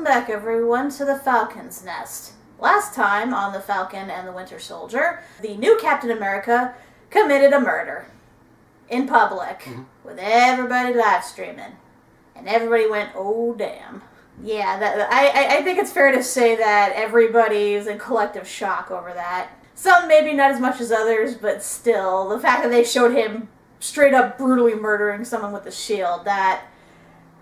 welcome back everyone to the Falcon's Nest. Last time on The Falcon and the Winter Soldier, the new Captain America committed a murder in public mm-hmm. with everybody live streaming. And everybody went, oh damn. Yeah, that, I, I, I think it's fair to say that everybody's in collective shock over that. Some maybe not as much as others, but still, the fact that they showed him straight up brutally murdering someone with a shield, that,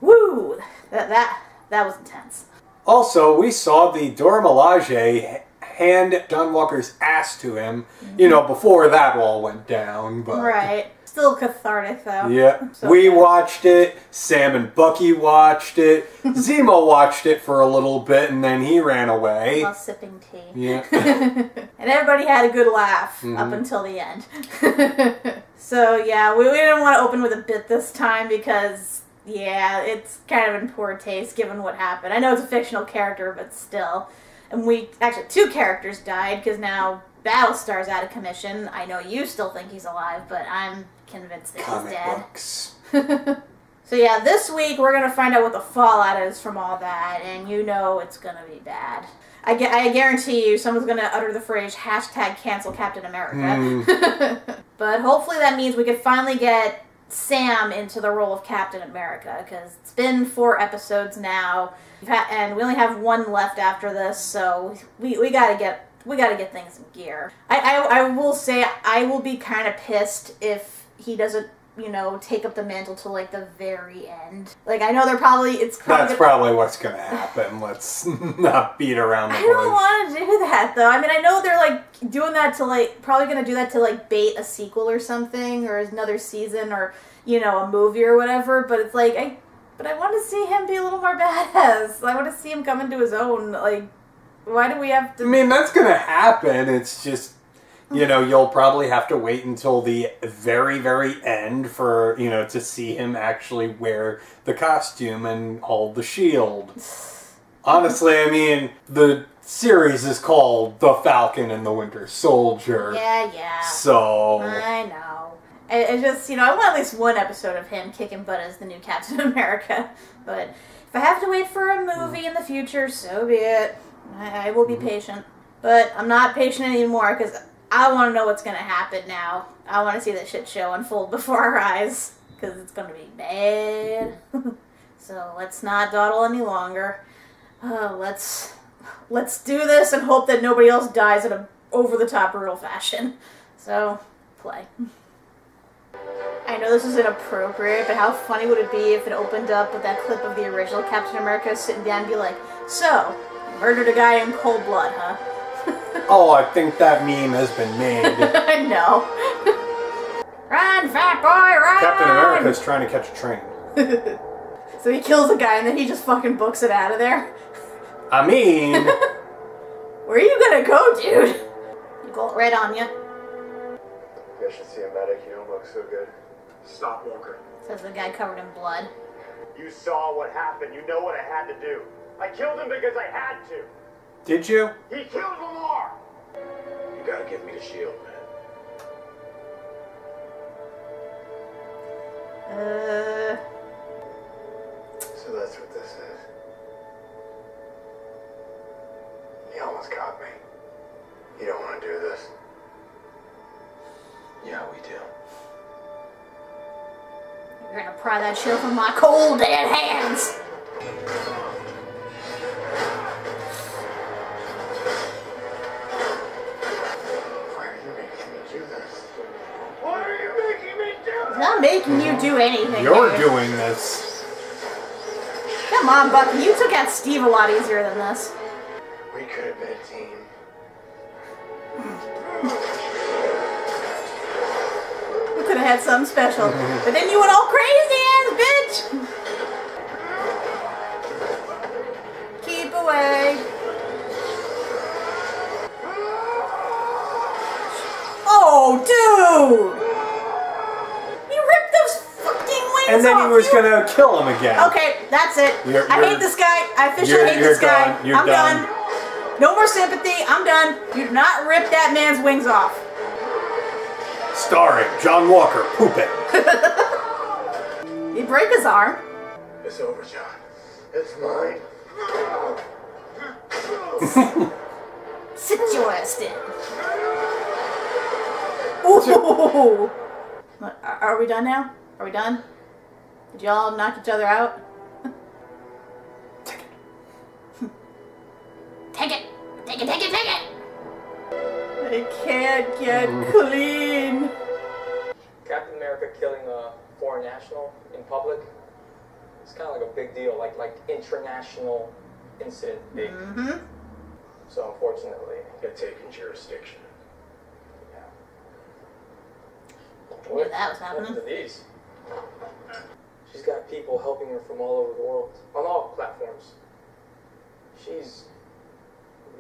woo, that, that, that was intense. Also, we saw the Dora Milaje hand John Walker's ass to him, you know, before that all went down. But Right. Still cathartic though. Yeah, So we good. watched it. Sam and Bucky watched it. Zemo watched it for a little bit, and then he ran away. While sipping tea. Yeah. and everybody had a good laugh up mm-hmm. until the end. so yeah, we, we didn't want to open with a bit this time because yeah, it's kind of in poor taste given what happened. I know it's a fictional character, but still. And we actually two characters died because now Battlestar's out of commission. I know you still think he's alive, but I'm convinced that he's Comic dead. books. So yeah, this week we're gonna find out what the fallout is from all that, and you know it's gonna be bad. I, gu- I guarantee you, someone's gonna utter the phrase hashtag cancel Captain America. Hmm. but hopefully that means we could finally get Sam into the role of Captain America because it's been four episodes now, and we only have one left after this, so we, we gotta get we gotta get things in gear. I, I, I will say I will be kind of pissed if he doesn't you know take up the mantle till like the very end. Like I know they're probably it's probably That's probably what's gonna happen. Let's not beat around the I don't want to do that though. I mean, I know they're like doing that to like probably gonna do that to like bait a sequel or something or another season or you know a movie or whatever. But it's like I, but I want to see him be a little more badass. I want to see him come into his own. Like, why do we have to? I mean, that's gonna happen. It's just, you know, you'll probably have to wait until the very, very end for, you know, to see him actually wear the costume and hold the shield. Honestly, I mean, the series is called The Falcon and the Winter Soldier. yeah, yeah. So, I know. I, I just, you know, I want at least one episode of him kicking butt as the new Captain America. But if I have to wait for a movie in the future, so be it. I, I will be mm-hmm. patient. But I'm not patient anymore because I want to know what's going to happen now. I want to see that shit show unfold before our eyes because it's going to be bad. so let's not dawdle any longer. Uh, let's let's do this and hope that nobody else dies in a over the top brutal fashion. So, play. I know this is inappropriate, but how funny would it be if it opened up with that clip of the original Captain America sitting down and be like, So, murdered a guy in cold blood, huh? Oh, I think that meme has been made. I know. run, fat boy, run! Captain America's trying to catch a train. So he kills a guy and then he just fucking books it out of there. I mean, Where are you gonna go, dude? You go right on you, You should see a medic. You don't look so good. Stop, Walker. says the guy covered in blood. You saw what happened. You know what I had to do. I killed him because I had to. Did you? He killed Lamar. You gotta give me the shield, man. Uh, So that's what this is. You almost got me. You don't want to do this. Yeah, we do. you're gonna pry that shield from my cold dead hands. I'm making you do anything. You're dude. doing this. Come on, Bucky. You took out Steve a lot easier than this. We could have been a team. We could have had something special. but then you went all crazy ass bitch! Keep away. Oh, dude! And then he was You- gonna kill him again. Okay, that's it. You're- I you're- hate this guy. I officially you're- hate you're this guy. done. You're I'm done. done. No more sympathy. I'm done. You do not rip that man's wings off. Starring John Walker, pooping. He'd break his arm. It's over, John. It's mine. Sit your ass down. Ooh. Are are we done now? Are we done? Did y'all knock each other out? Take it. Take it! Take it, take it, take it! I can't get clean. Captain America killing a foreign national in public. It's kind of like a big deal, like like international incident big. Mm-hmm. So unfortunately, They're taking jurisdiction. yeah. Knew that was What happening. to these? She's got people helping her from all over the world on all platforms. She's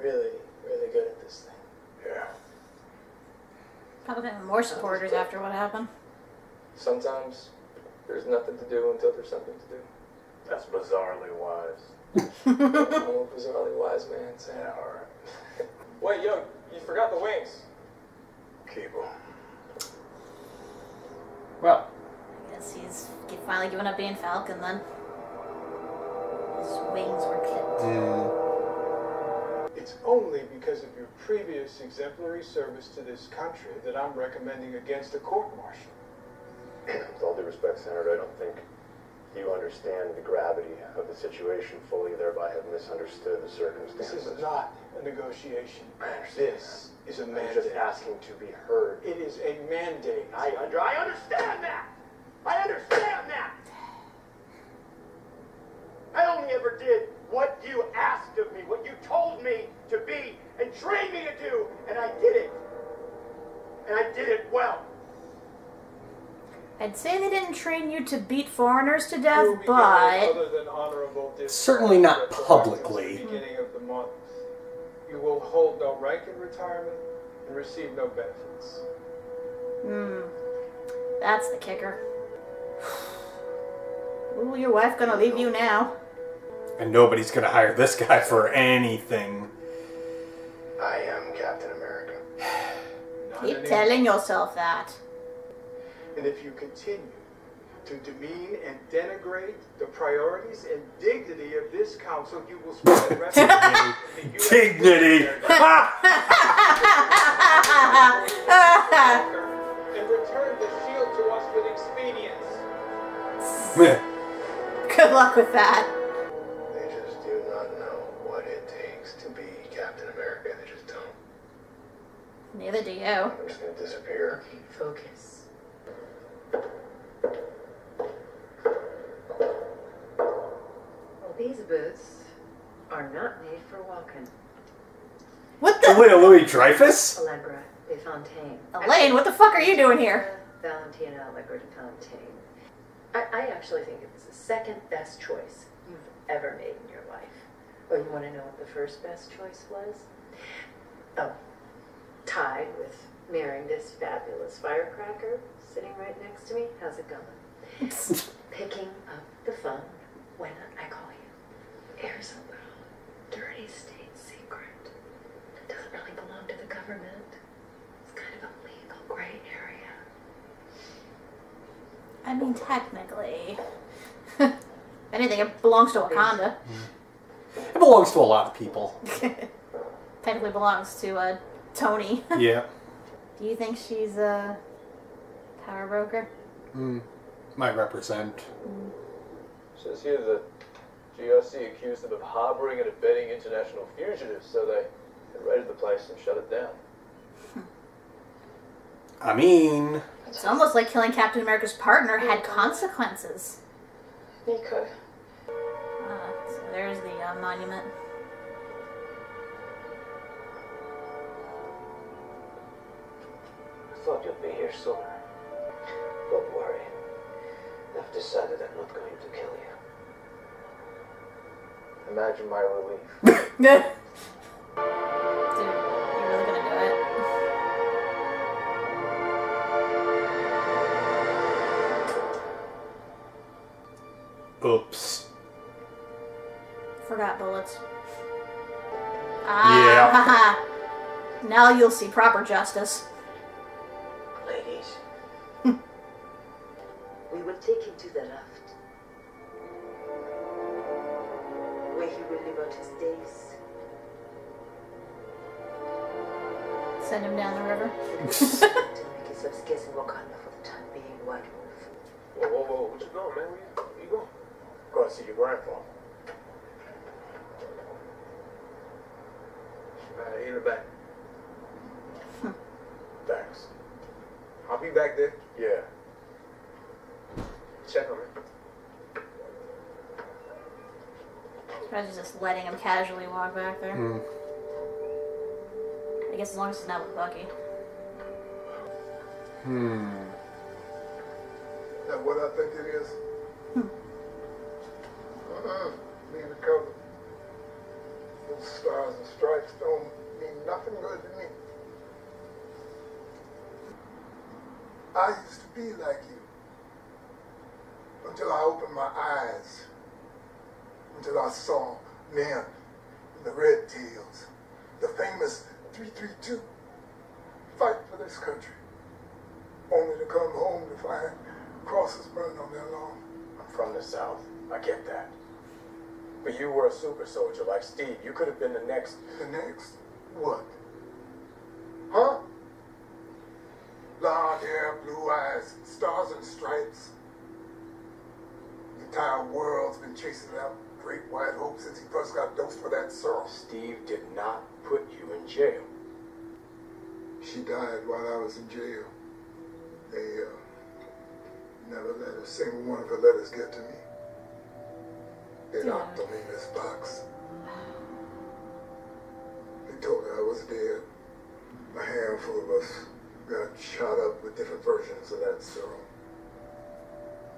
really, really good at this thing. Yeah. Probably having more supporters after what happened. Sometimes there's nothing to do until there's something to do. That's bizarrely wise. I'm a bizarrely wise man, Sam. Yeah, alright. Wait, yo, you forgot the wings. Keep them. Well, Yes, he's finally given up being Falcon then. His wings were clipped. mm, It's only because of your previous exemplary service to this country that I'm recommending against a court martial. With all due respect, Senator, I don't think you understand the gravity of the situation fully, thereby have misunderstood the circumstances. This is not a negotiation. I understand This is a I'm just asking to be heard. It is a mandate. I under I understand that. I understand that. I only ever did what you asked of me, what you told me to be and trained me to do, and I did it. And I did it well. I'd say they didn't train you to beat foreigners to You will death, be given but other than honorable discharge Certainly not retroactive to publicly. the beginning of the month. You will hold no rank in retirement and receive no benefits. hmm, that's the kicker. Ooh, your wife gonna leave you now. and nobody's gonna hire this guy for anything. I am Captain America. Keep anymore. telling yourself that. And if you continue to demean and denigrate the priorities and dignity of this council, you will spend the rest of your the US Dignity. and return the shield to us with expedience. Good luck with that. They just do not know what it takes to be Captain America. They just don't. Neither do you. I'm just gonna disappear. Focus. Well, these boots are not made for walking. What the? Julia Louis Dreyfus? Allegra de Fontaine. Elaine, what the fuck are you doing here? Valentina Allegra de Fontaine. I, I actually think it was the second best choice you've ever made in your life. Oh, you want to know what the first best choice was? Oh, tied with marrying this fabulous firecracker sitting right next to me. How's it going? Picking up the phone when I call you. Here's a little dirty state secret. It doesn't really belong to the government. It's kind of a legal gray area. I mean, technically. if anything, it belongs to Wakanda. It belongs to a lot of people. technically belongs to uh, Tony. Yeah. do you think she's a power broker? Mm. Might represent. Says here that GRC accused them of harboring and abetting international fugitives, so they, they raided the place and shut it down. I mean, It's almost like killing Captain America's partner had consequences. Nico. Uh, so there's the uh, monument. I thought you'd be here sooner. Don't worry. I've decided I'm not going to kill you. Imagine my relief. Dude, oops. Forgot bullets. Ah, now you'll see proper justice. Ladies, We will take him to the Raft. where he will live out his days. Send him down the river. Until he gets upstairs in Wakanda for the time being, White Wolf. Whoa, whoa, whoa, what you going, man? Where you, where you going? Going to see your grandfather. Uh, in the back. Thanks. I'll be back there. Yeah. Check on me. Surprised he's just letting him casually walk back there. Mm. I guess as long as he's not with Bucky. Hmm. That what I think it is? Be like you. Until I opened my eyes. Until I saw men, in the red tails, the famous 332, fight for this country. Only to come home to find crosses burned on their lawn. I'm from the South. I get that. But you were a super soldier like Steve. You could have been the next. The next, what? A single one of her letters get to me. They knocked on me in this box. They told me I was dead. A handful of us got shot up with different versions of that serum.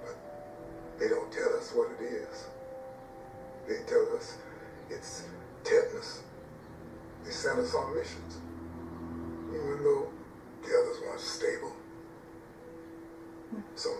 But they don't tell us what it is. They tell us it's tetanus. They send us on missions. Even though the others weren't stable. Some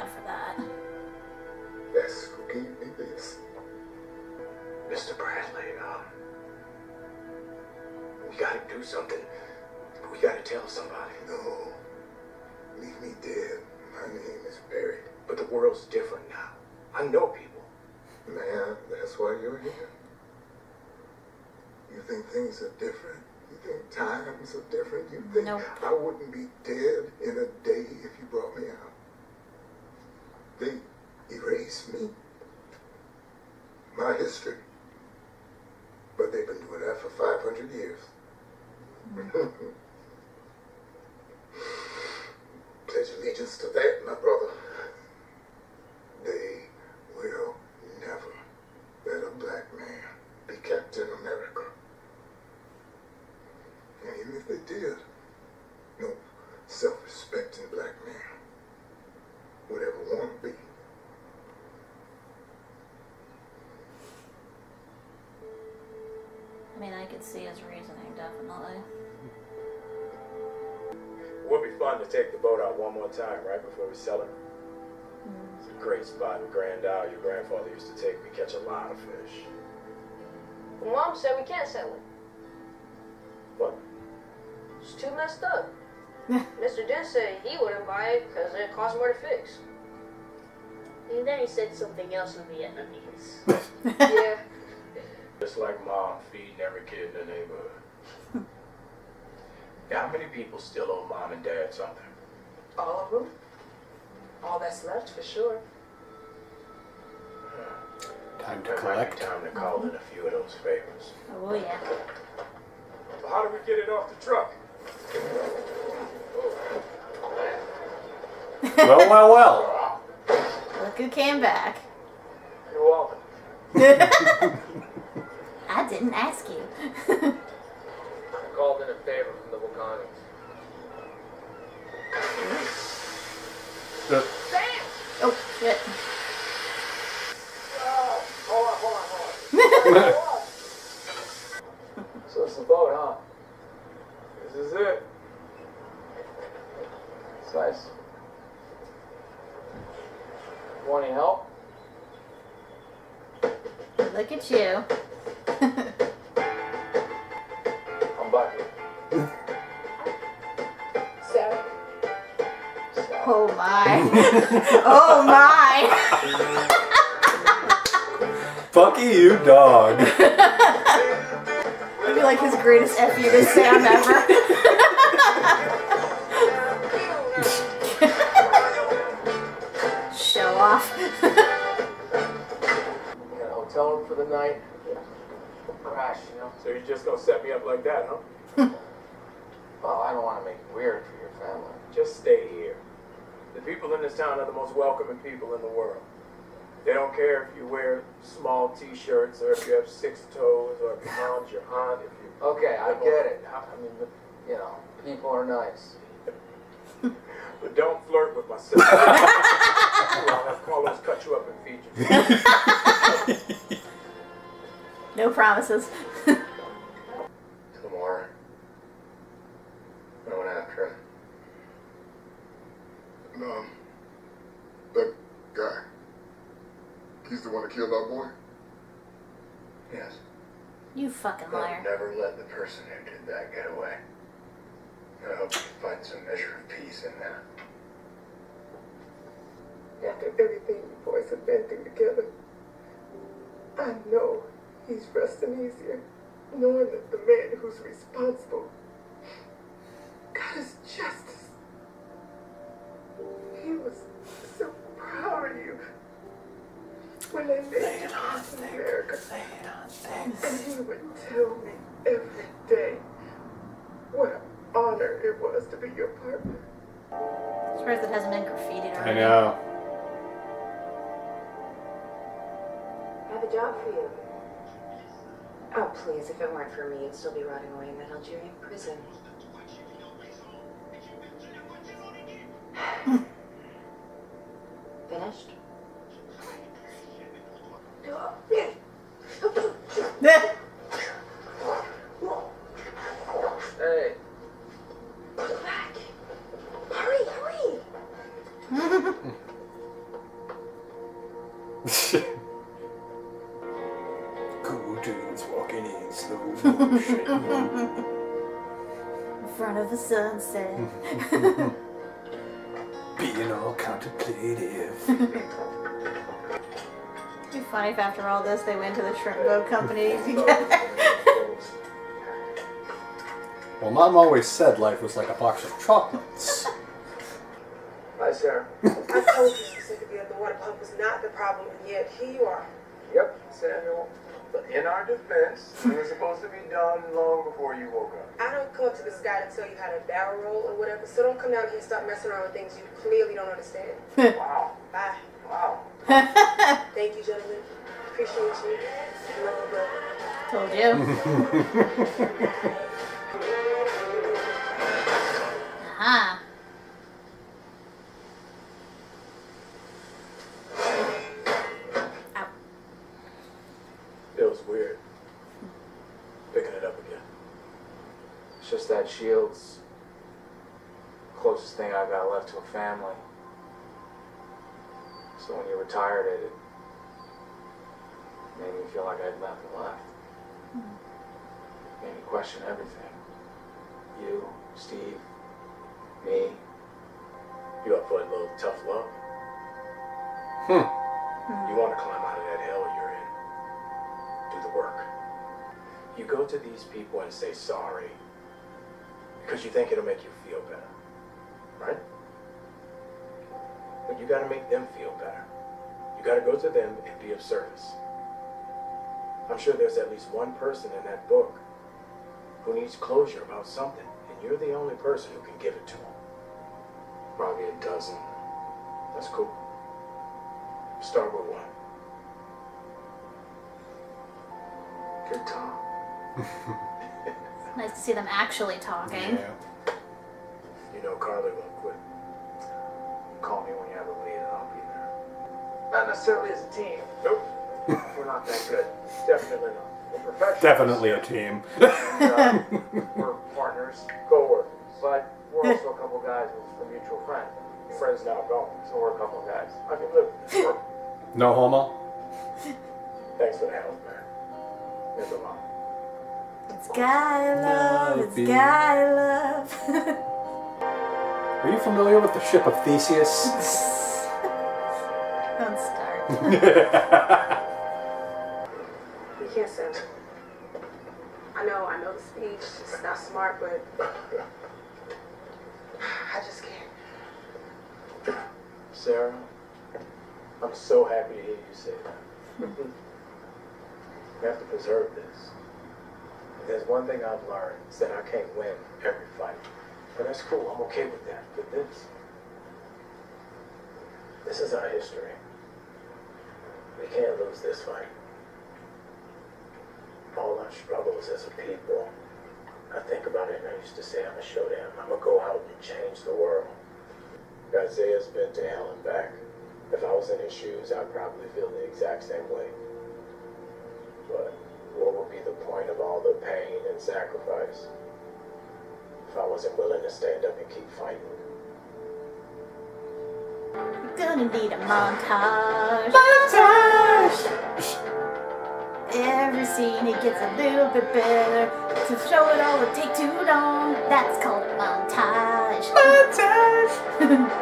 Thank God for that. That's who gave me this. Mr. Bradley, um, we gotta do something. We gotta tell somebody. No, leave me dead. My name is buried. But the world's different now. I know people. Man, that's why you're here. You think things are different. You think times are different. You think Nope. I wouldn't be dead in a day if you brought me out. They erased me. My history. But they've been doing that for 500 years. Mm-hmm. Pledge allegiance to that, my brother. Mom said we can't sell it. What? It's too messed up. Mr. Dent said he wouldn't buy it because it cost more to fix. And then he said something else in Vietnamese. yeah. Just like mom feeding every kid in the neighborhood. yeah, how many people still owe mom and dad something? All of them? All that's left for sure. Time to collect. time to call in a few of those favors. Oh yeah. So how do we get it off the truck? Well, well, well. Look who came back. You're welcome. I didn't ask you. I called in a favor from the Wakandans. Uh, oh shit. Hold on, hold on, hold on. Hold on. so it's the boat, huh? This is it. It's nice. Want any help? Look at you. I'm Bucky. Sarah? Oh my. oh my. Fucky you, dog. It'd be like his greatest F you to Sam ever. Show off. You got a hotel room for the night? Crash, you know? So you're just gonna set me up like that, huh? Well, I don't want to make it weird for your family. Just stay here. The people in this town are the most welcoming people in the world. They don't care if you wear small t-shirts or if you have six toes or if your mom's your aunt, if you Okay, I get it. I I mean, you know, people are nice. But don't flirt with my sister. I'll have Carlos cut you up and feed you. No promises. Tomorrow. I went after him. And, um, that guy. He's the one that killed our boy? Yes. You fucking liar. I'll never let the person who did that get away. I hope you can find some measure of peace in that. After everything you boys have been through together, I know he's resting easier, knowing that the man who's responsible got his justice. He was so proud of you when they made you Captain America. And he would tell me every day what an honor it was to be your partner. I Surprised it hasn't been graffitied I know. I have a job for you. Oh, please, if it weren't for me, you'd still be rotting away in that Algerian prison. Be funny if after all this they went to the shrimp boat company together. Well, Mom always said life was like a box of chocolates. hi, Sarah. I told you specifically that the water pump was not the problem, and yet here you are. Yep, Samuel. But in our defense, it was supposed to be done long before you woke up. I don't come up to this guy to tell you how to barrel roll or whatever, so don't come down here and start messing around with things you clearly don't understand. Wow. Bye. Wow. Thank you, gentlemen. Appreciate you. Love you, brother. Told you. Aha. Ow. Feels weird. Picking it up again. It's just that shield's closest thing I got left to a family. So when you retired it, it made me feel like I had nothing left. Made me question everything. You, Steve, me. You up for a little tough love? Hmm. You want to climb out of that hell you're in. Do the work. You go to these people and say sorry because you think it'll make you feel better, right? But you got to make them feel better. You got to go to them and be of service. I'm sure there's at least one person in that book who needs closure about something, and you're the only person who can give it to them. Probably a dozen. That's cool. Start with one. Good talk. Nice to see them actually talking. Yeah. You know Carly won't quit. Call me when you have a lead and I'll be there. Not necessarily as a team. Nope. We're not that good. Definitely not. We're professionals. Definitely a team. Uh, we're partners, co-workers. But we're also a couple guys with a mutual friend. Friends now gone, so we're a couple guys. I can live with this. We're- no homo? Thanks for the help, man. Meant a lot. It's guy love, it's guy love. Are you familiar with the ship of Theseus? Don't start. You can't send. I know, I know the speech. It's not smart, but I just can't. Sarah, I'm so happy to hear you say that. we have to preserve this. If there's one thing I've learned, is that I can't win every fight. But that's cool, I'm okay with that. But this, this is our history. We can't lose this fight. All our struggles as a people, I think about it and I used to say, I'm gonna show them, I'm gonna go out and change the world. Isaiah's been to hell and back. If I was in his shoes, I'd probably feel the exact same way. But what would be the point of all the pain and sacrifice if I wasn't willing to stand up and keep fighting? You're gonna need a montage. Montage! Every scene it gets a little bit better. To show it all would take too long. That's called a montage. Montage!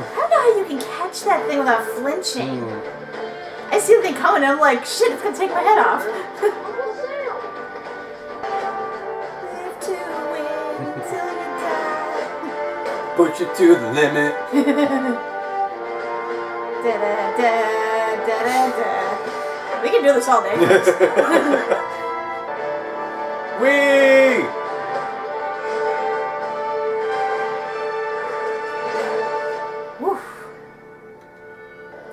I don't know how you can catch that thing without flinching. Hmm. I see the thing coming and I'm like, shit, it's gonna take my head off. Push it to the limit. Da da da da da da. We can do this all day. Wee! Woof.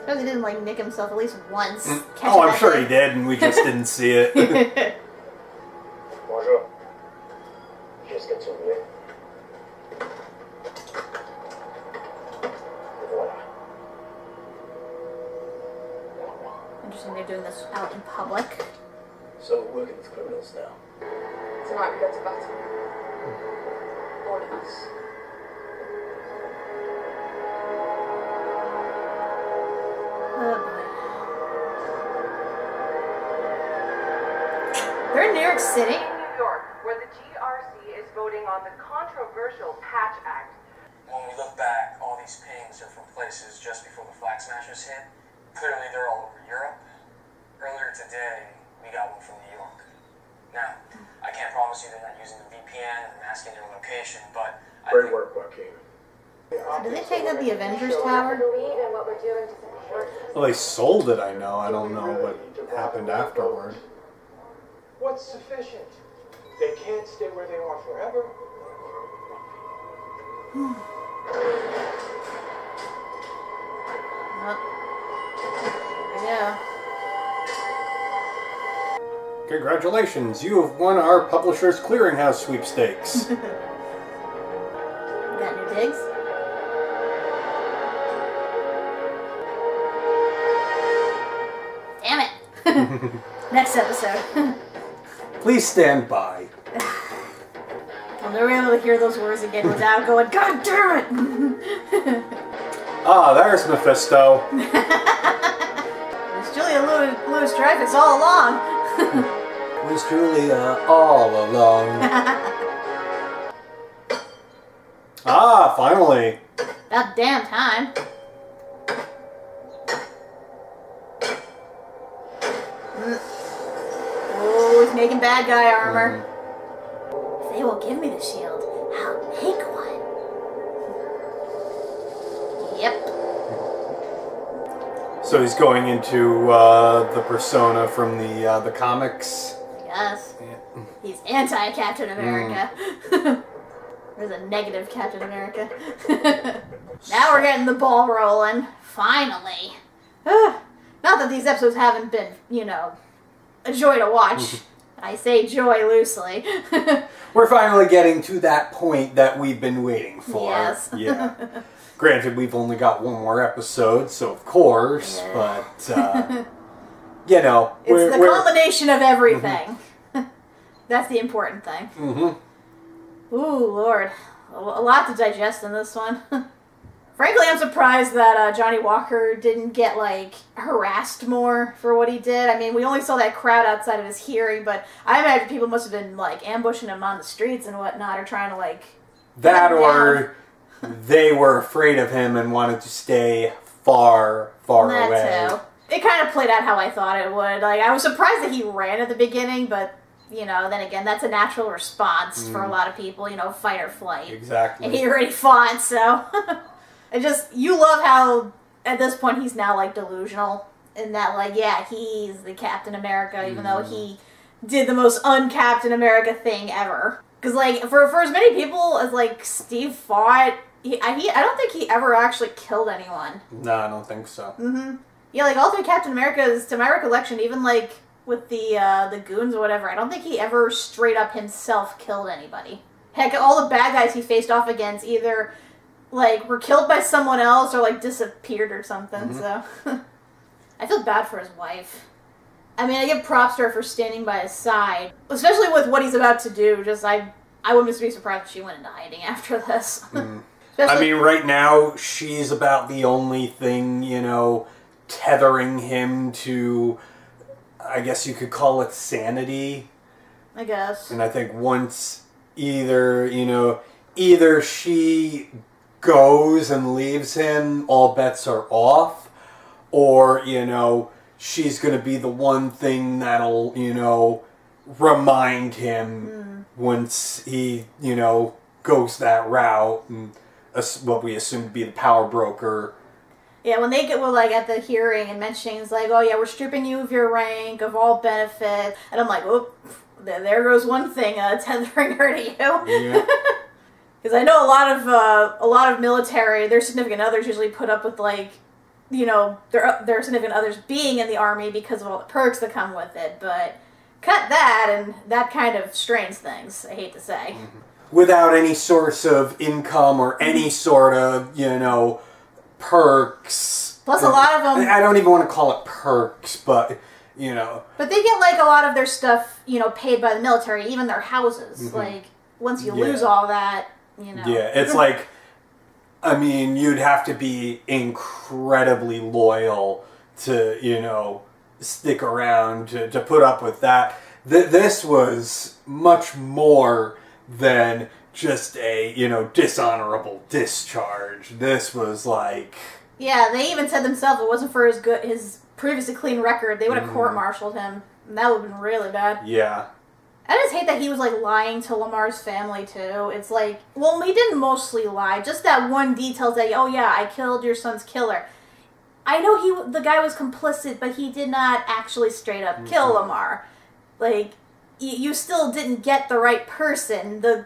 Suppose he didn't like nick himself at least once. Mm. catching Oh, I'm sure thing. he did, and we just didn't see it. Did they take out the Avengers Tower? believe in what we're doing to support well, they sold it, I know. I don't know what happened afterward. What's sufficient? They can't stay where they are forever. Yeah. Congratulations, you have won our Publishers Clearinghouse sweepstakes. Got new digs? Next episode. Please stand by. I'll never be able to hear those words again without going, God damn it! Ah, there's Mephisto. it's Julia Louis, Louis Dreyfus all along. Was Julia all along? ah, finally. About damn time. Mm. Always making bad guy armor. If they will give me the shield, I'll make one. Yep. So he's going into uh, the persona from the uh, the comics. Yes. He's anti Captain America. There's a negative Captain America. now we're getting the ball rolling. Finally. Not that these episodes haven't been, you know, a joy to watch. I say joy loosely. We're finally getting to that point that we've been waiting for. Yes. Yeah. Granted, we've only got one more episode, so of course, but uh, you know, it's we're, the we're- culmination of everything. That's the important thing. Mhm. Ooh, Lord. A a lot to digest in this one. Frankly, I'm surprised that uh, Johnny Walker didn't get, like, harassed more for what he did. I mean, we only saw that crowd outside of his hearing, but I imagine people must have been, like, ambushing him on the streets and whatnot, or trying to, like. that or they were afraid of him and wanted to stay far, far that away. too. It kind of played out how I thought it would. Like, I was surprised that he ran at the beginning, but, you know, then again, that's a natural response for a Mm. lot of people, you know, fight or flight. Exactly. And he already fought, so it just you love how at this point he's now like delusional in that like yeah he's the Captain America even though he did the most un-Captain America thing ever. Because like for for as many people as like Steve fought, he I, he I don't think he ever actually killed anyone. No, I don't think so. hmm Yeah, like all through Captain America's, to my recollection, even like with the uh, the goons or whatever, I don't think he ever straight up himself killed anybody. Heck, all the bad guys he faced off against either like were killed by someone else or like disappeared or something. Mm-hmm. So I feel bad for his wife. I mean, I give props to her for standing by his side, especially with what he's about to do. Just I, I wouldn't be surprised if she went into hiding after this. Mm-hmm. I mean, right now she's about the only thing you know tethering him to. I guess you could call it sanity. I guess. And I think once either, you know, either she goes and leaves him, all bets are off, or, you know, she's going to be the one thing that'll, you know, remind him once he, you know, goes that route and what we assume to be the power broker. Yeah, when they get were like at the hearing and mentioning it's like, oh yeah, we're stripping you of your rank, of all benefits, and I'm like, oh, there, there goes one thing, uh, tethering her to you. Yeah. Because I know a lot of uh, a lot of military, their significant others usually put up with like, you know, their their significant others being in the army because of all the perks that come with it. But cut that, and that kind of strains things. I hate to say. without any source of income or any sort of you know perks. Plus, a lot of them. I don't even want to call it perks, but you know, But they get like a lot of their stuff, you know, paid by the military, even their houses. Mhm. Like once you Yeah. lose all that, you know. yeah, it's like, I mean, you'd have to be incredibly loyal to you know stick around to, to put up with that. Th- this was much more than just a you know dishonorable discharge. This was like. Yeah, they even said themselves it wasn't for his good his previously clean record, they would have Mhm. court-martialed him. And that would have been really bad. Yeah. I just hate that he was like lying to Lamar's family too. It's like, well, he didn't mostly lie. Just that one detail that, oh yeah, I killed your son's killer. I know he, the guy was complicit, but he did not actually straight up kill Mhm. Lamar. Like, y- you still didn't get the right person. The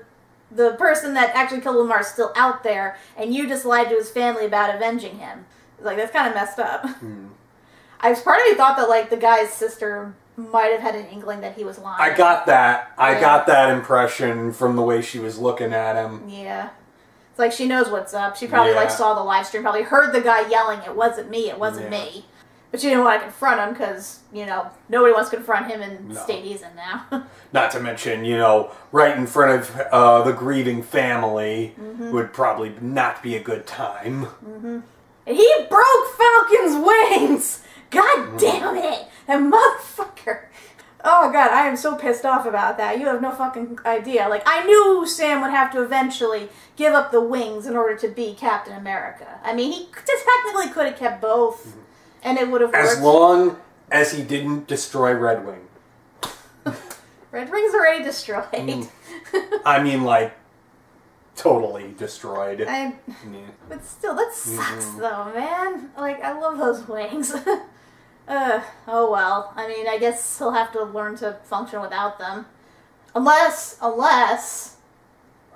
the person that actually killed Lamar is still out there, and you just lied to his family about avenging him. Like that's kind of messed up. I was part of me thought that like the guy's sister might have had an inkling that he was lying. I got that. I Yeah. got that impression from the way she was looking at him. Yeah. It's like she knows what's up. She probably like saw the live stream, probably heard the guy yelling, "It wasn't me, it wasn't Yeah. me." But she didn't want to confront him because you know nobody wants to confront him in No. State he's in now. Not to mention, you know, right in front of uh, the grieving family Mhm. would probably not be a good time. hmm And he broke Falcon's wings. God damn it, that motherfucker. Oh god, I am so pissed off about that. You have no fucking idea. Like I knew Sam would have to eventually give up the wings in order to be Captain America. I mean, he just technically could have kept both, and it would have worked. As long as he didn't destroy Red Wing. Red Wing's already destroyed. Mm. I mean, like, totally destroyed. I, Yeah. but still, that sucks Mhm. though, man. Like, I love those wings. uh, oh well. I mean, I guess he'll have to learn to function without them. Unless, unless.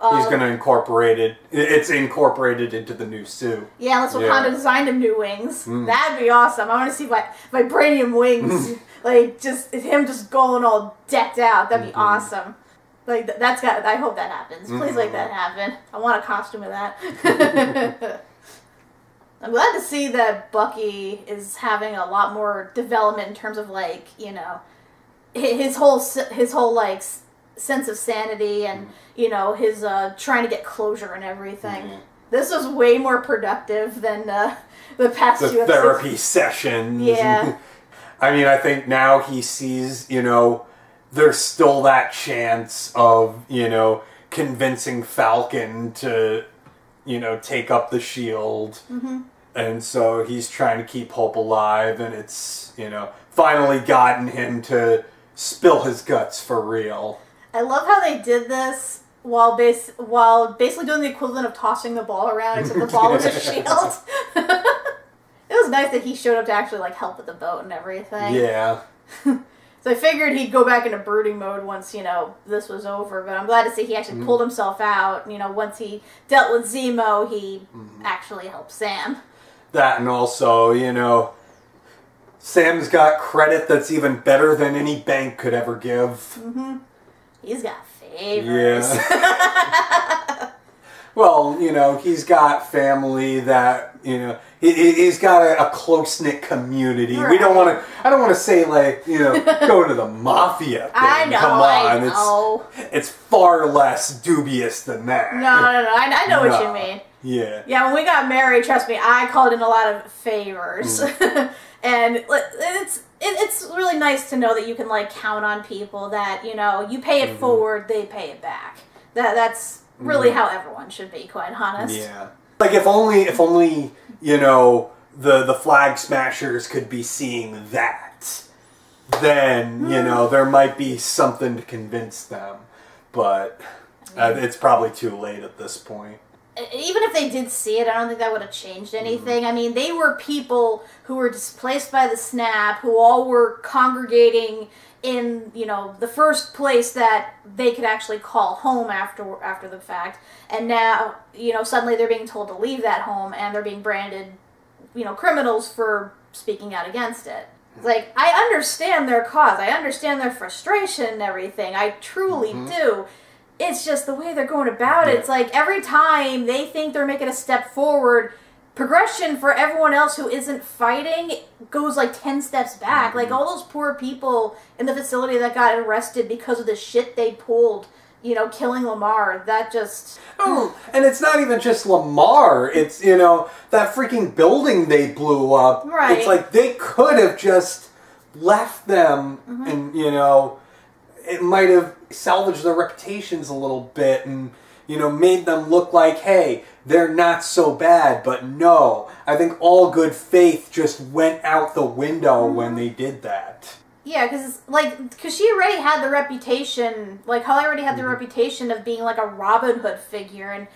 He's uh, gonna incorporate it. It's incorporated into the new suit. Yeah, unless Yeah. Wakanda designed him new wings. Mm. That'd be awesome. I want to see vi- vibranium wings, like just him just going all decked out. That'd be Mhm. awesome. Like th- that's got. I hope that happens. Please, let that happen. I want a costume of that. I'm glad to see that Bucky is having a lot more development in terms of like you know his whole his whole like sense of sanity and you know his uh trying to get closure and everything. This was way more productive than uh, the past The two episodes. therapy sessions. Yeah. I mean, I think now he sees, you know, there's still that chance of, you know, convincing Falcon to, you know, take up the shield. hmm And so he's trying to keep hope alive, and it's, you know, finally gotten him to spill his guts for real. I love how they did this while base while basically doing the equivalent of tossing the ball around, except the ball was a shield. it was nice that he showed up to actually like help with the boat and everything. Yeah. So I figured he'd go back into brooding mode once, you know, this was over. But I'm glad to see he actually Mhm. pulled himself out. You know, once he dealt with Zemo, he actually helped Sam. That and also, you know, Sam's got credit that's even better than any bank could ever give. hmm He's got favors. Yeah. well, you know, he's got family that, you know, he, he's got a, a close knit community. We don't want to, I don't want to say, like, you know, go to the mafia. Thing. I know, Come I on. know. It's, it's far less dubious than that. No, no, no. I, I know what you mean. Yeah. Yeah, when we got married, trust me, I called in a lot of favors, Mm. and it's it's really nice to know that you can like count on people that you know you pay it Mhm. forward, they pay it back. That that's really Mhm. how everyone should be, quite honest. Yeah. Like if only if only, you know, the the flag smashers could be seeing that. Then, you know, there might be something to convince them. But uh, it's probably too late at this point. Even if they did see it, I don't think that would have changed anything. I mean, they were people who were displaced by the snap, who all were congregating in, you know, the first place that they could actually call home after after the fact. And now, you know, suddenly they're being told to leave that home and they're being branded, you know, criminals for speaking out against it. Like I understand their cause. I understand their frustration and everything. I truly Mhm. do. It's just the way they're going about it. Yeah. It's like every time they think they're making a step forward, progression for everyone else who isn't fighting goes like 10 steps back. Mm-hmm. Like all those poor people in the facility that got arrested because of the shit they pulled, you know, killing Lamar. That just. Oh, and it's not even just Lamar. It's, you know, that freaking building they blew up. Right. It's like they could have just left them Mhm. and, you know, it might have salvaged their reputations a little bit and, you know, made them look like, hey, they're not so bad. But no, I think all good faith just went out the window Mm-hmm. when they did that. Yeah, because like, because she already had the reputation, like Holly already had the reputation of being like a Robin Hood figure, and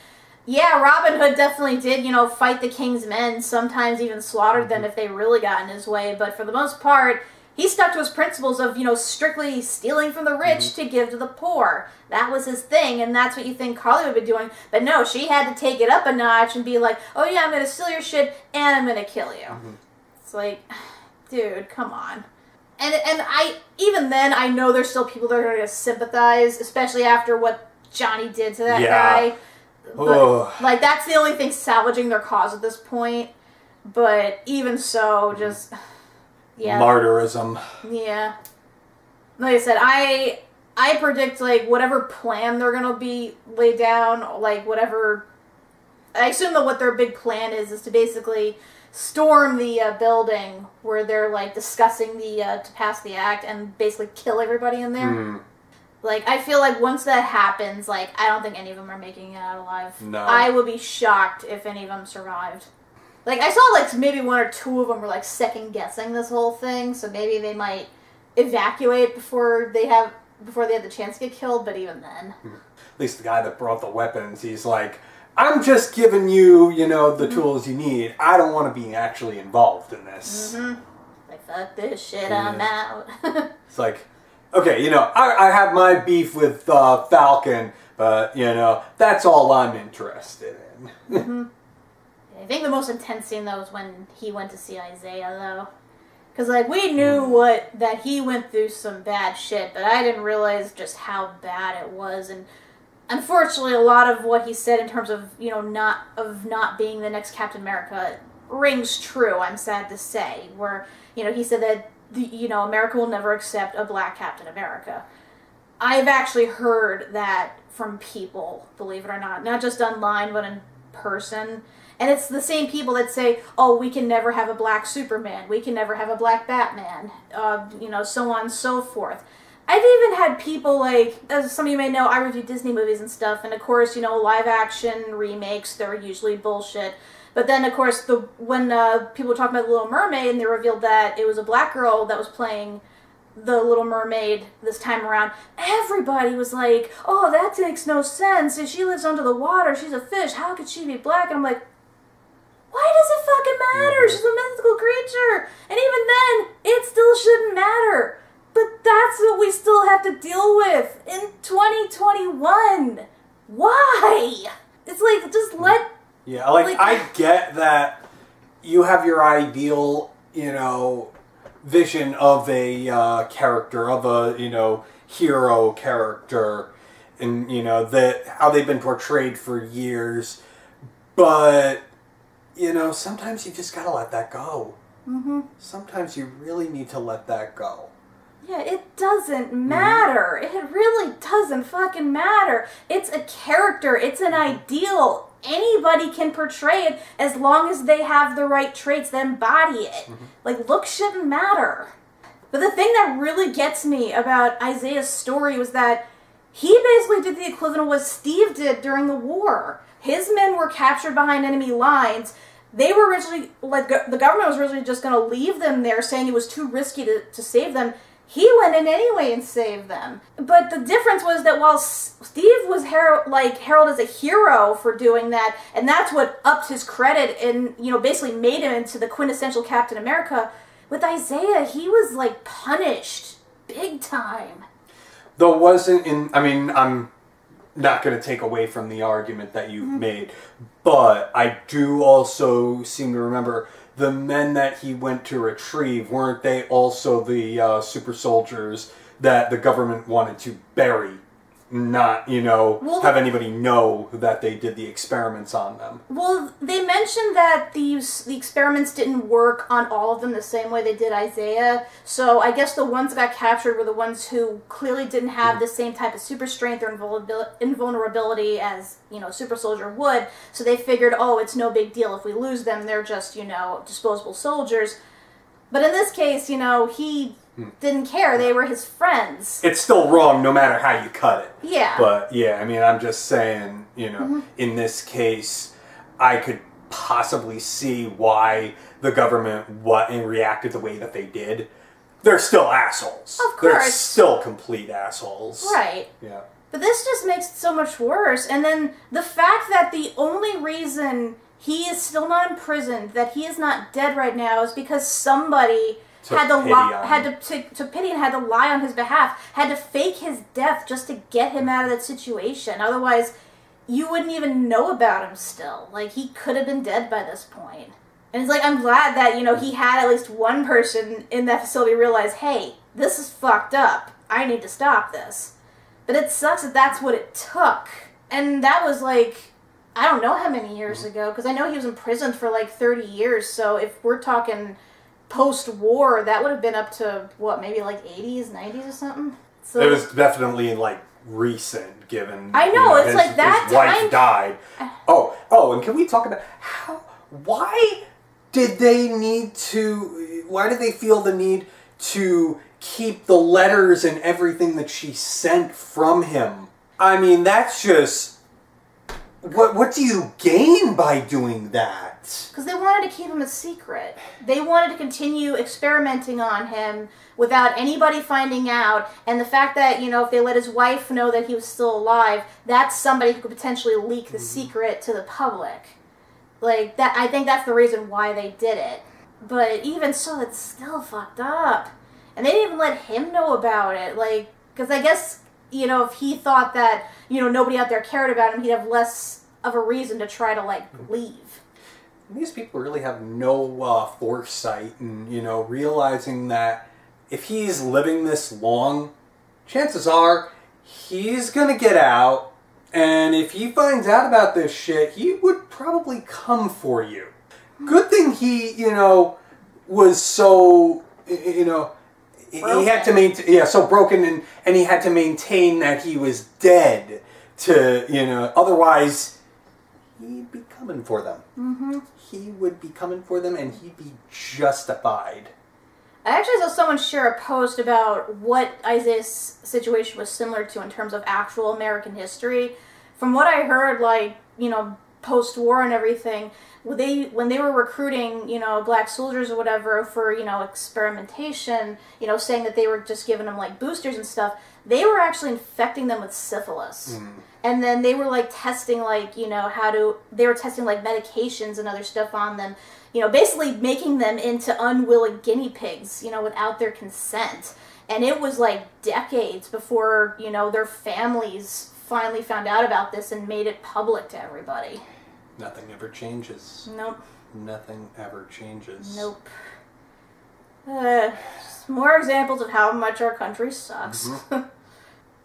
yeah, Robin Hood definitely did, you know, fight the king's men, sometimes even slaughtered them if they really got in his way, but for the most part, he stuck to his principles of, you know, strictly stealing from the rich mm-hmm. to give to the poor. That was his thing, and that's what you think Carly would be doing. But no, she had to take it up a notch and be like, oh yeah, I'm gonna steal your shit and I'm gonna kill you. Mm-hmm. It's like, dude, come on. And and I even then I know there's still people that are going to sympathize, especially after what Johnny did to that Yeah. guy. But, like that's the only thing salvaging their cause at this point. But even so, mm-hmm. just yeah, Martyrism. yeah. Like I said, I I predict like whatever plan they're gonna be laid down, like whatever. I assume that what their big plan is is to basically storm the uh, building where they're like discussing the uh, to pass the act and basically kill everybody in there. Hmm. Like I feel like once that happens, like I don't think any of them are making it out alive. No. I would be shocked if any of them survived. Like I saw like maybe one or two of them were like second guessing this whole thing, so maybe they might evacuate before they have before they had the chance to get killed, but even then. At least the guy that brought the weapons, he's like, I'm just giving you, you know, the tools you need. I don't want to be actually involved in this. hmm Like, fuck this shit, I'm out. It's like, okay, you know, I, I have my beef with uh, Falcon, but, you know, that's all I'm interested in. hmm I think the most intense scene, though, was when he went to see Isaiah, though. Because, like, we knew mm. what, that he went through some bad shit, but I didn't realize just how bad it was. And unfortunately, a lot of what he said in terms of, you know, not, of not being the next Captain America rings true, I'm sad to say. Where, you know, he said that, the, you know, America will never accept a black Captain America. I've actually heard that from people, believe it or not, not just online, but in person. And it's the same people that say, "Oh, we can never have a black Superman. We can never have a black Batman." Uh, you know, so on and so forth. I've even had people like, as some of you may know, I review Disney movies and stuff, and of course, you know, live action remakes they're usually bullshit. But then, of course, the when uh, people were talking about the Little Mermaid, and they revealed that it was a black girl that was playing the Little Mermaid this time around, everybody was like, "Oh, that makes no sense. If she lives under the water, she's a fish. How could she be black?" And I'm like, "Why does it fucking matter? She's a mythical creature." And even then, it still shouldn't matter. But that's what we still have to deal with in 2021. Why? It's like just let Yeah, like, Like- I get that you have your ideal, you know, vision of a uh, character, of a you know hero character, and you know that how they've been portrayed for years, but you know sometimes you just gotta let that go. Mm-hmm. Sometimes you really need to let that go. Yeah, it doesn't mm-hmm. matter. It really doesn't fucking matter. It's a character, it's an mm-hmm. ideal. Anybody can portray it as long as they have the right traits that embody it. Mm-hmm. Like, look shouldn't matter. But the thing that really gets me about Isaiah's story was that he basically did the equivalent of what Steve did during the war. His men were captured behind enemy lines. They were originally, like, the government was originally just going to leave them there, saying it was too risky to, to save them. He went in anyway and saved them. But the difference was that while Steve was her- like heralded as a hero for doing that, and that's what upped his credit and you know basically made him into the quintessential Captain America. With Isaiah, he was like punished big time. Though wasn't in. I mean, I'm not going to take away from the argument that you've Mm-hmm. made, but I do also seem to remember the men that he went to retrieve weren't they also the uh, super soldiers that the government wanted to bury, not you know Well, have anybody know that they did the experiments on them. Well, they mentioned that these the experiments didn't work on all of them the same way they did Isaiah. So I guess the ones that got captured were the ones who clearly didn't have the same type of super strength or invulnerability as you know super soldier would. So they figured, oh, it's no big deal if we lose them. They're just you know disposable soldiers. But in this case, you know he didn't care. They were his friends. It's still wrong no matter how you cut it. Yeah. But yeah, I mean, I'm just saying, you know, Mhm. in this case, I could possibly see why the government what and reacted the way that they did. They're still assholes. Of course. They're still complete assholes. Right. Yeah. But this just makes it so much worse. And then the fact that the only reason he is still not imprisoned, that he is not dead right now, is because somebody Took had to lie, had to, to to pity and had to lie on his behalf, had to fake his death just to get him out of that situation. Otherwise, you wouldn't even know about him still. Like he could have been dead by this point. And it's like I'm glad that you know he had at least one person in that facility realize, hey, this is fucked up. I need to stop this. But it sucks that that's what it took. And that was like, I don't know how many years mm-hmm. ago, because I know he was imprisoned for like 30 years. So if we're talking post war, that would have been up to, what, maybe like 80s, 90s or something? So it was definitely like recent, given I you know, it's his, like that his wife died. Oh, oh, and can we talk about how? Why did they need to? Why did they feel the need to keep the letters and everything that she sent from him? I mean, that's just what what do you gain by doing that? Because they wanted to keep him a secret. They wanted to continue experimenting on him without anybody finding out. And the fact that, you know, if they let his wife know that he was still alive, that's somebody who could potentially leak the mm-hmm. secret to the public. Like, that, I think that's the reason why they did it. But even so, it's still fucked up. And they didn't even let him know about it. Like, because I guess, you know, if he thought that, you know, nobody out there cared about him, he'd have less of a reason to try to, like, leave. These people really have no uh, foresight and, you know, realizing that if he's living this long, chances are he's gonna get out, and if he finds out about this shit, he would probably come for you. Good thing he, you know, was so, you know, he- he had to maintain, yeah, so broken, and, and he had to maintain that he was dead to, you know, otherwise he'd be coming for them. Mm-hmm. He would be coming for them, and he'd be justified. I actually saw someone share a post about what Isaiah's situation was similar to in terms of actual American history. From what I heard, like, you know, post war and everything, they when they were recruiting, you know, black soldiers or whatever for, you know, experimentation, you know, saying that they were just giving them like boosters and stuff, they were actually infecting them with syphilis. Hmm. And then they were like testing like, you know, how to they were testing like medications and other stuff on them. You know, basically making them into unwilling guinea pigs, you know, without their consent. And it was like decades before, you know, their families finally found out about this and made it public to everybody. Nothing ever changes. Nope. Nothing ever changes. Nope. Uh, more examples of how much our country sucks.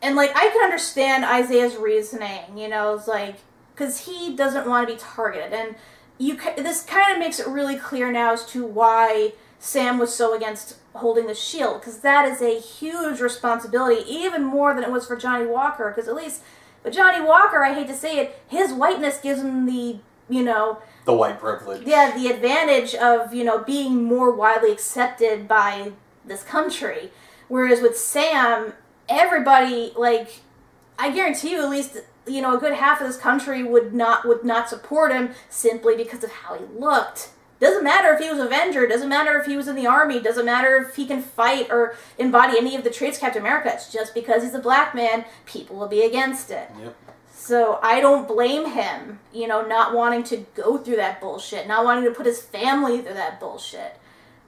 and like I can understand Isaiah's reasoning, you know, it's like because he doesn't want to be targeted, and you ca- this kind of makes it really clear now as to why Sam was so against holding the shield because that is a huge responsibility, even more than it was for Johnny Walker. Because at least with Johnny Walker, I hate to say it, his whiteness gives him the you know The white privilege. yeah, the advantage of, you know, being more widely accepted by this country. Whereas with Sam, everybody like I guarantee you at least you know, a good half of this country would not would not support him simply because of how he looked. Doesn't matter if he was Avenger, doesn't matter if he was in the army, doesn't matter if he can fight or embody any of the traits Captain America. It's just because he's a black man, people will be against it. Yep. So I don't blame him, you know, not wanting to go through that bullshit, not wanting to put his family through that bullshit.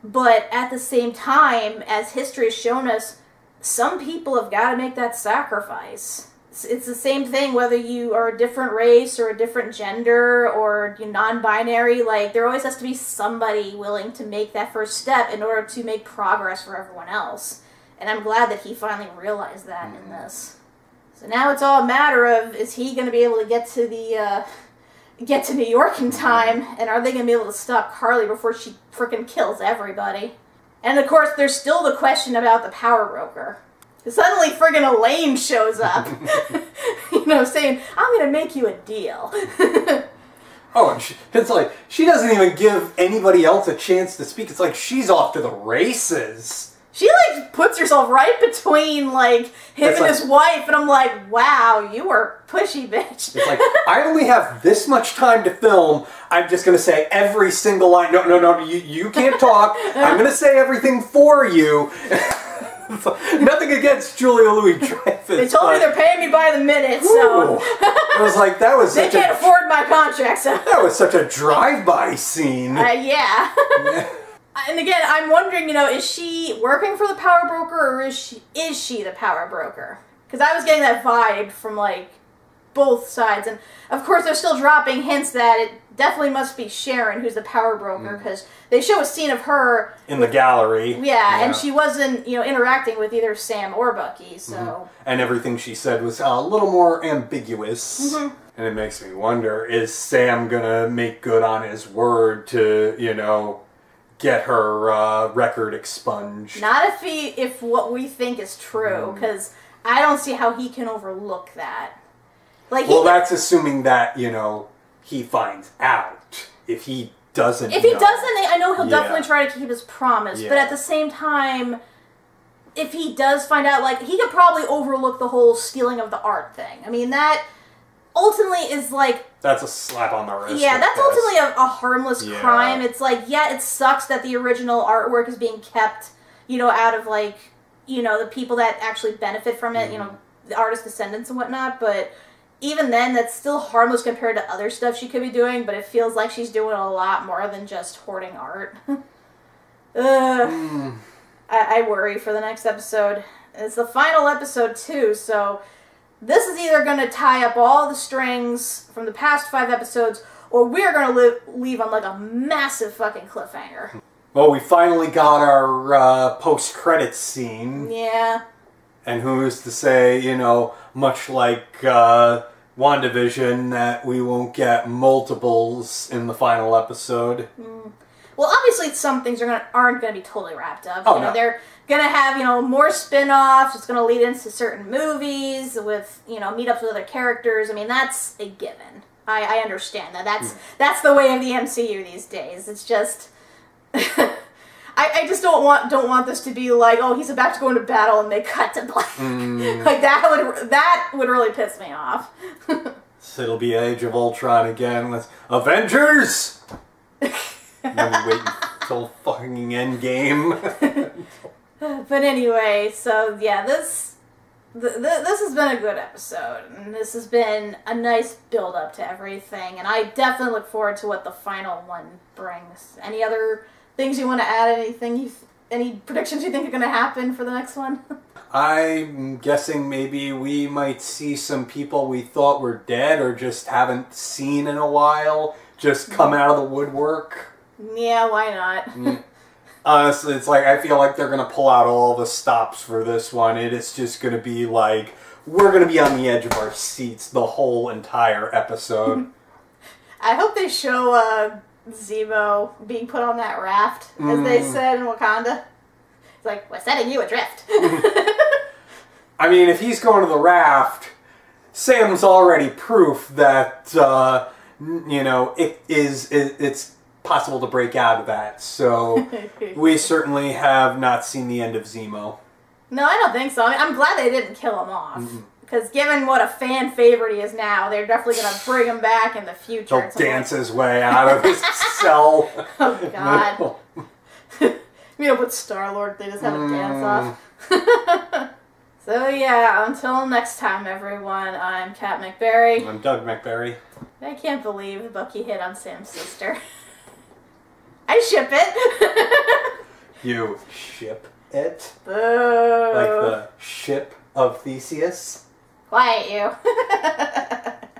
But at the same time, as history has shown us, some people have got to make that sacrifice. It's, it's the same thing whether you are a different race or a different gender or you're non-binary. Like there always has to be somebody willing to make that first step in order to make progress for everyone else. And I'm glad that he finally realized that in this. So now it's all a matter of is he going to be able to get to the uh, get to New York in time, and are they going to be able to stop Carly before she frickin' kills everybody? And of course, there's still the question about the power broker. Suddenly, friggin' Elaine shows up, you know, saying, "I'm going to make you a deal." Oh, and she, it's like she doesn't even give anybody else a chance to speak. It's like she's off to the races. She like puts herself right between like him It's and like- his wife, and I'm like, "Wow, you are pushy, bitch." It's like I only have this much time to film. I'm just gonna say every single line. No, no, no. You you can't talk. I'm gonna say everything for you. Nothing against Julia Louis Dreyfus. They told me they're paying me by the minute, so It was like that was they can't a afford my contract. So that was such a drive-by scene. Uh, yeah. and again, I'm wondering, you know, is she working for the power broker or is she is she the power broker? Because I was getting that vibe from like both sides, and of course they're still dropping hints that it definitely must be Sharon who's the power broker because they show a scene of her. in the gallery. Yeah, and she wasn't, you know, interacting with either Sam or Bucky, so. and everything she said was a little more ambiguous. Mhm. And it makes me wonder: Is Sam gonna make good on his word to, you know, get her uh, record expunged? Not if he, if what we think is true, because I don't see how he can overlook that. Like well, that's assuming that you know he finds out. If he doesn't, If he know- doesn't, I know he'll Yeah. definitely try to keep his promise. But at the same time, if he does find out, like he could probably overlook the whole stealing of the art thing. I mean that ultimately is like That's a slap on the wrist. yeah, that's best. ultimately a, a harmless Yeah. crime. It's like, yeah, it sucks that the original artwork is being kept, you know, out of like, you know, the people that actually benefit from it, you mm-hmm. know, the artist descendants and whatnot. But even then, that's still harmless compared to other stuff she could be doing. But it feels like she's doing a lot more than just hoarding art. Ugh. Hmm. I, I worry for the next episode. It's the final episode too, so this is either going to tie up all the strings from the past five episodes, or we're going to leave on like a massive fucking cliffhanger. Well, we finally got our uh, post-credits scene, Yeah. And who's to say, you know, much like uh, WandaVision, that we won't get multiples in the final episode. Mm. Well, obviously, some things are gonna aren't gonna be totally wrapped up. Oh, you know, no. they're gonna have you know more spin-offs. It's gonna lead into certain movies with you know meetups with other characters. I mean, that's a given. I, I understand that. That's Hmm. that's the way of the MCU these days. It's just. I, I just don't want don't want this to be like oh he's about to go into battle and they cut to black Mm. like that would that would really piss me off. So it'll be Age of Ultron again with Avengers! and then we wait until fucking Endgame. but anyway, so yeah, this th- th- this has been a good episode, and this has been a nice build up to everything, and I definitely look forward to what the final one brings. Any other things you want to add? Anything you, any predictions you think are going to happen for the next one? I'm guessing maybe we might see some people we thought were dead or just haven't seen in a while just come out of the woodwork. yeah, why not? Mm. Honestly, it's like I feel like they're gonna pull out all the stops for this one. It is just gonna be like we're gonna be on the edge of our seats the whole entire episode. I hope they show uh, Zemo being put on that raft, as they Mm. said in Wakanda. It's like we're setting you adrift. I mean, if he's going to the raft, Sam's already proof that uh, you know it is it, it's possible to break out of that. So we certainly have not seen the end of Zemo. No, I don't think so. I mean, I'm glad they didn't kill him off. Because given what a fan favorite he is now, they're definitely going to bring him back in the future. He'll at some point. dance his way out of his cell. Oh, God. You know, with Star Lord, they just have a dance off. Mm. so, yeah, until next time, everyone, I'm Kat MacBerrie. I'm Doug MacBerrie. I can't believe Bucky hit on Sam's sister. I ship it. You ship it Boo. like the ship of Theseus. Quiet you.